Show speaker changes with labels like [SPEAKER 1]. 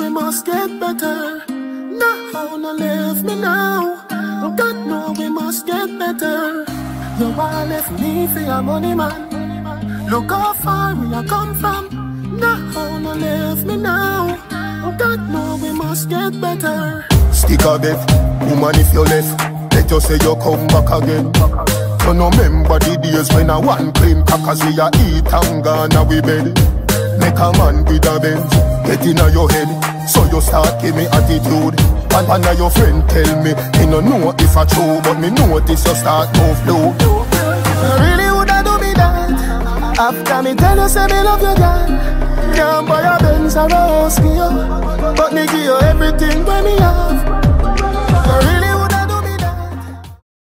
[SPEAKER 1] we must get better. Now, no leave me now. Oh God know we must get better. You all left me for your money, man. Look how far we are come from. Now, no leave me now. Oh God know we must get better.
[SPEAKER 2] Stick a bet, woman if you left, let you say you come back again. You no remember the days when I one clean crackers we a eat and gone we bed. Make a man with a Benz, get in your head, so you start give me attitude. And one of your friend tell me, he no know if I true, but me notice you start move blue.
[SPEAKER 1] You really woulda do me that After me tell you say me love you girl Can't buy a Benz or a house me up But me give you everything when me have You